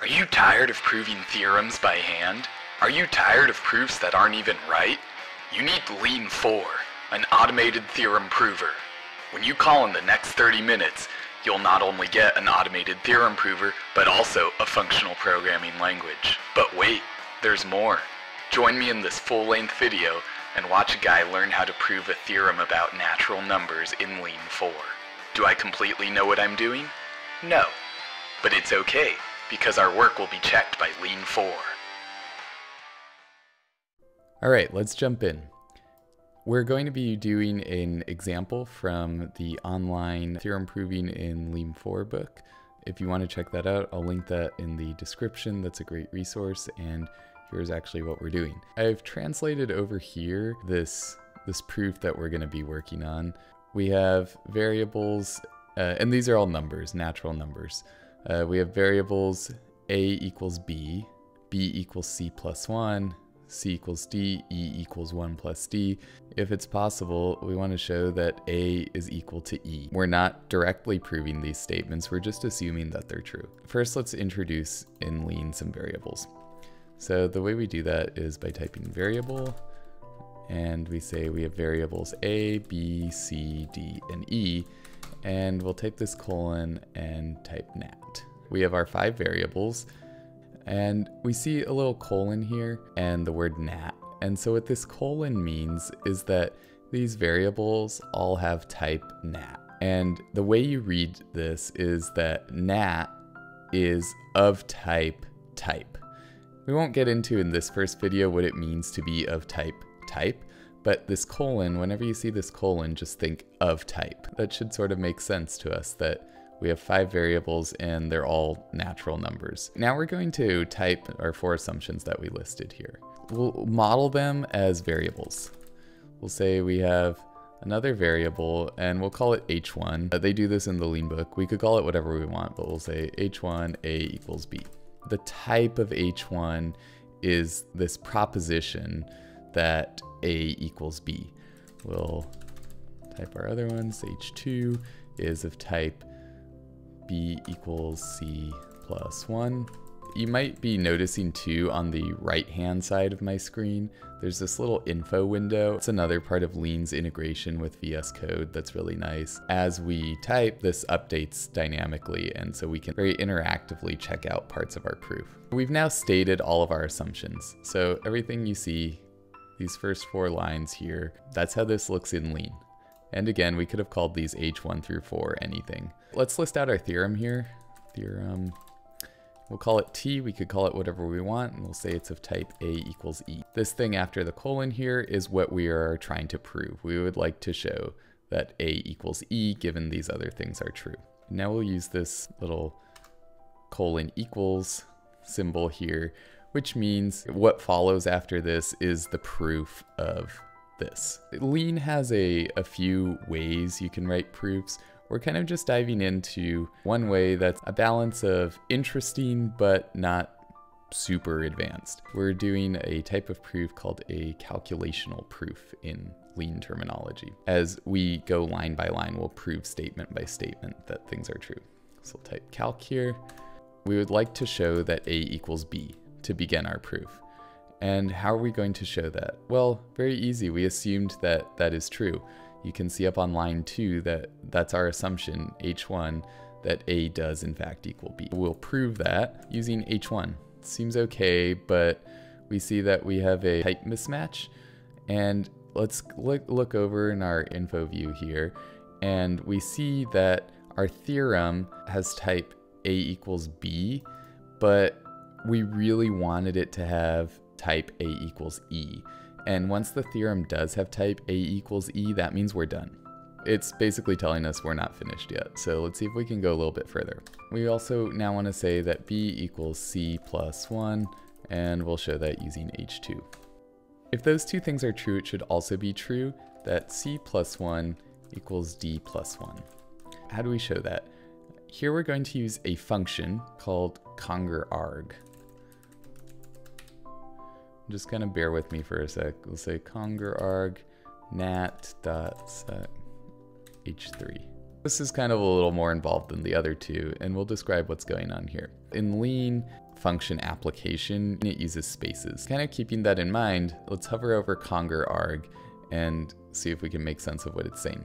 Are you tired of proving theorems by hand? Are you tired of proofs that aren't even right? You need Lean 4, an automated theorem prover. When you call in the next 30 minutes, you'll not only get an automated theorem prover, but also a functional programming language. But wait, there's more. Join me in this full-length video and watch a guy learn how to prove a theorem about natural numbers in Lean 4. Do I completely know what I'm doing? No. But it's okay, because our work will be checked by Lean 4. All right, let's jump in. We're going to be doing an example from the online Theorem Proving in Lean 4 book. If you want to check that out, I'll link that in the description. That's a great resource, and here's actually what we're doing. I've translated over here this, this proof that we're going to be working on. We have variables, uh, and these are all numbers, natural numbers. Uh, we have variables a equals b, b equals c plus 1, c equals d, e equals 1 plus d. If it's possible, we want to show that a is equal to e. We're not directly proving these statements, we're just assuming that they're true. First, let's introduce in Lean some variables. So the way we do that is by typing variable, and we say we have variables a, b, c, d, and e, and we'll type this colon and type nat. We have our five variables, and we see a little colon here and the word nat. And so what this colon means is that these variables all have type nat. And the way you read this is that nat is of type type. We won't get into in this first video what it means to be of type type, but this colon, whenever you see this colon, just think of type. That should sort of make sense to us that we have five variables and they're all natural numbers. Now we're going to type our four assumptions that we listed here. We'll model them as variables. We'll say we have another variable and we'll call it h1. Uh, they do this in the lean book. We could call it whatever we want, but we'll say h1 a equals b. The type of h1 is this proposition that a equals b. We'll type our other ones. h2 is of type b equals c plus 1. You might be noticing too on the right hand side of my screen, there's this little info window. It's another part of Lean's integration with VS Code that's really nice. As we type, this updates dynamically and so we can very interactively check out parts of our proof. We've now stated all of our assumptions. So everything you see, these first four lines here, that's how this looks in Lean. And again, we could have called these h1 through 4 anything. Let's list out our theorem here. Theorem, we'll call it t, we could call it whatever we want, and we'll say it's of type a equals e. This thing after the colon here is what we are trying to prove. We would like to show that a equals e given these other things are true. Now we'll use this little colon equals symbol here, which means what follows after this is the proof of this. Lean has a, a few ways you can write proofs. We're kind of just diving into one way that's a balance of interesting but not super advanced. We're doing a type of proof called a calculational proof in lean terminology. As we go line by line, we'll prove statement by statement that things are true. So we'll type calc here. We would like to show that A equals B to begin our proof. And how are we going to show that? Well, very easy. We assumed that that is true. You can see up on line 2 that that's our assumption, h1, that a does in fact equal b. We'll prove that using h1. Seems okay, but we see that we have a type mismatch. And let's look, look over in our info view here, and we see that our theorem has type a equals b, but we really wanted it to have type A equals E. And once the theorem does have type A equals E, that means we're done. It's basically telling us we're not finished yet. So let's see if we can go a little bit further. We also now want to say that B equals C plus 1, and we'll show that using H2. If those two things are true, it should also be true that C plus 1 equals D plus 1. How do we show that? Here we're going to use a function called congrArg just kind of bear with me for a sec. We'll say congrArg nat dot succ h3. This is kind of a little more involved than the other two, and we'll describe what's going on here. In Lean, function application, it uses spaces. Kind of keeping that in mind, let's hover over congrArg and see if we can make sense of what it's saying.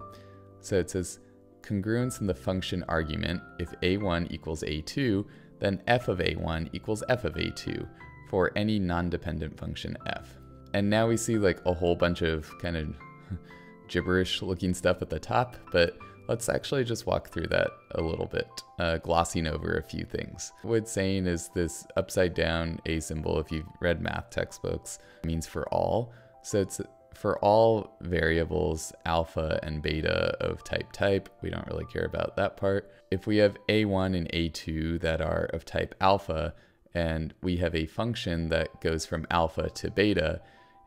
So it says congruence in the function argument, if a1 equals a2, then f of a1 equals f of a2 for any non-dependent function f. And now we see like a whole bunch of kind of gibberish looking stuff at the top, but let's actually just walk through that a little bit, uh, glossing over a few things. What saying is this upside down A symbol, if you've read math textbooks, means for all. So it's for all variables alpha and beta of type type, we don't really care about that part. If we have a1 and a2 that are of type alpha, and we have a function that goes from alpha to beta,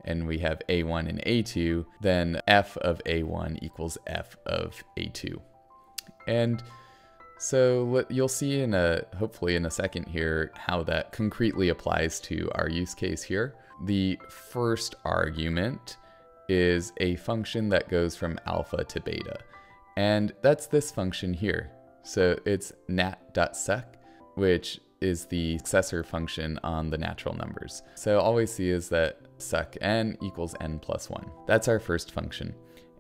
and we have a1 and a2, then f of a1 equals f of a2. And so you'll see in a, hopefully in a second here, how that concretely applies to our use case here. The first argument is a function that goes from alpha to beta. And that's this function here. So it's Nat.succ, which is the successor function on the natural numbers. So all we see is that suc n equals n plus 1. That's our first function.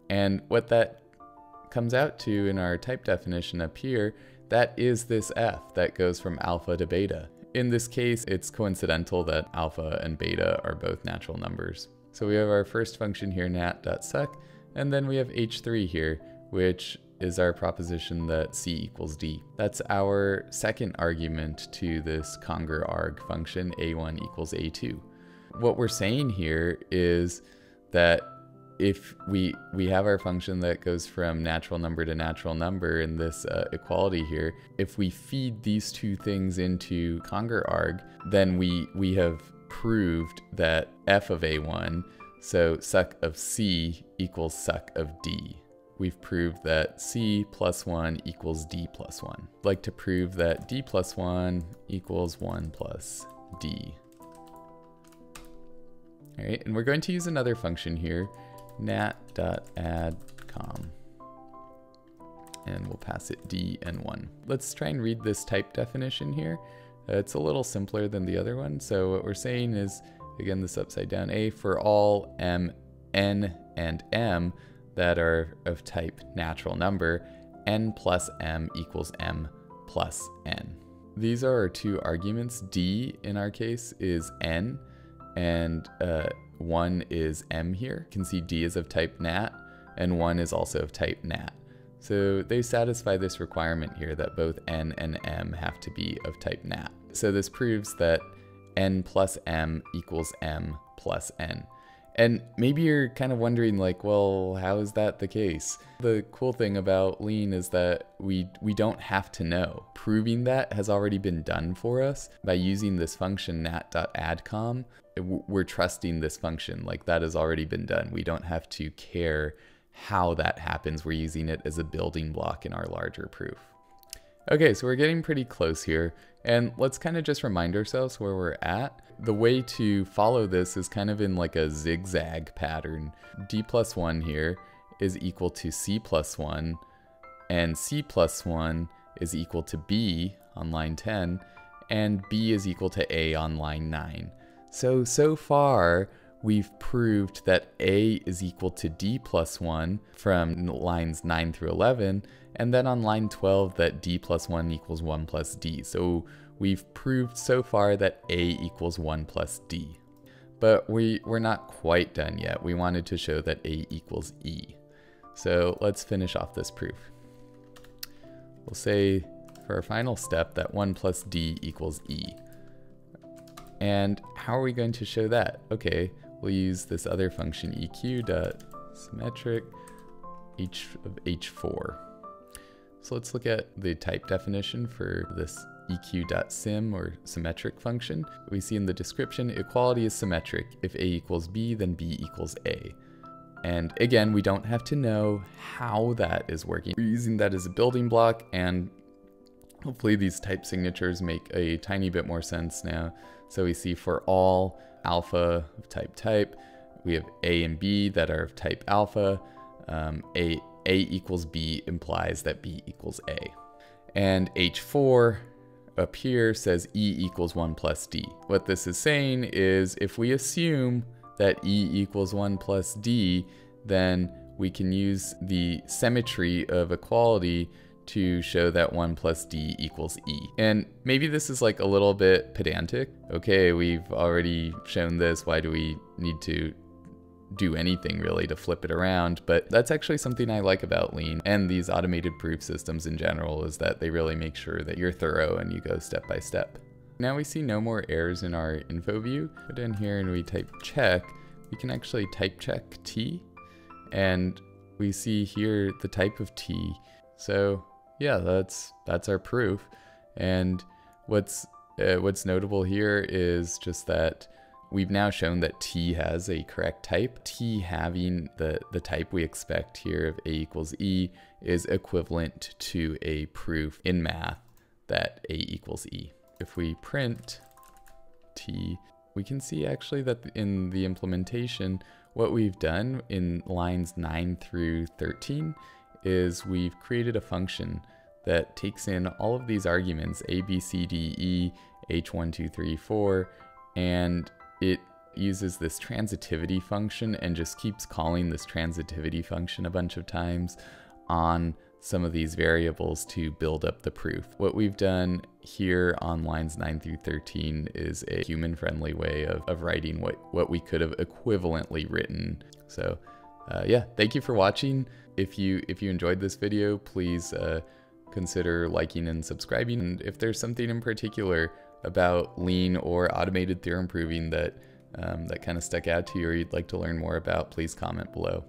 And what that comes out to in our type definition up here, that is this f that goes from alpha to beta. In this case, it's coincidental that alpha and beta are both natural numbers. So we have our first function here, Nat.succ, and then we have h3 here, which is our proposition that c equals d. That's our second argument to this congrArg function a1 equals a2. What we're saying here is that if we we have our function that goes from natural number to natural number in this uh, equality here, if we feed these two things into congrArg, then we we have proved that f of a1, so suc of c equals suc of d. We've proved that c plus 1 equals d plus 1. I'd like to prove that d plus 1 equals 1 plus d. All right, and we're going to use another function here, Nat.add_comm. And we'll pass it d and 1. Let's try and read this type definition here. Uh, it's a little simpler than the other one. So what we're saying is, again, this upside down A for all m, n, and m that are of type natural number, n plus m equals m plus n. These are our two arguments. D in our case is n, and uh, 1 is m here. You can see D is of type nat, and 1 is also of type nat. So they satisfy this requirement here that both n and m have to be of type nat. So this proves that n plus m equals m plus n. And maybe you're kind of wondering like, well, how is that the case? The cool thing about lean is that we we don't have to know. Proving that has already been done for us by using this function Nat.add_comm. We're trusting this function like that has already been done. We don't have to care how that happens. We're using it as a building block in our larger proof. Okay, so we're getting pretty close here, and let's kind of just remind ourselves where we're at. The way to follow this is kind of in like a zigzag pattern. D plus 1 here is equal to C plus 1, and C plus 1 is equal to B on line 10, and B is equal to A on line 9. So, so far, we've proved that A is equal to D plus 1 from lines 9 through 11, and then on line 12 that D plus 1 equals 1 plus D. So we've proved so far that A equals 1 plus D. But we, we're not quite done yet. We wanted to show that A equals E. So let's finish off this proof. We'll say for our final step that 1 plus D equals E. And how are we going to show that? Okay, we'll use this other function eq dot symmetric h of h4. So let's look at the type definition for this Eq.symm or symmetric function. We see in the description equality is symmetric. If a equals b, then b equals a. And again, we don't have to know how that is working. We're using that as a building block and hopefully these type signatures make a tiny bit more sense now. So we see for all alpha of type type. We have A and B that are of type alpha. Um, a, a equals B implies that B equals A. And H4 up here says E equals 1 plus D. What this is saying is if we assume that E equals 1 plus D, then we can use the symmetry of equality to show that 1 plus d equals e. And maybe this is like a little bit pedantic. Okay, we've already shown this, why do we need to do anything really to flip it around, but that's actually something I like about Lean and these automated proof systems in general is that they really make sure that you're thorough and you go step by step. Now we see no more errors in our info view. Put in here and we type check, we can actually type check T and we see here the type of T. So yeah, that's that's our proof. And what's uh, what's notable here is just that we've now shown that t has a correct type. t having the, the type we expect here of a equals e is equivalent to a proof in math that a equals e. If we print t, we can see actually that in the implementation, what we've done in lines 9 through 13 is we've created a function that takes in all of these arguments, a, b, c, d, e, h1, 2, 3, 4, and it uses this transitivity function and just keeps calling this transitivity function a bunch of times on some of these variables to build up the proof. What we've done here on lines 9 through 13 is a human-friendly way of, of writing what, what we could have equivalently written. So uh, yeah, thank you for watching. If you if you enjoyed this video, please uh, consider liking and subscribing. And if there's something in particular about lean or automated theorem proving that um, that kind of stuck out to you or you'd like to learn more about, please comment below.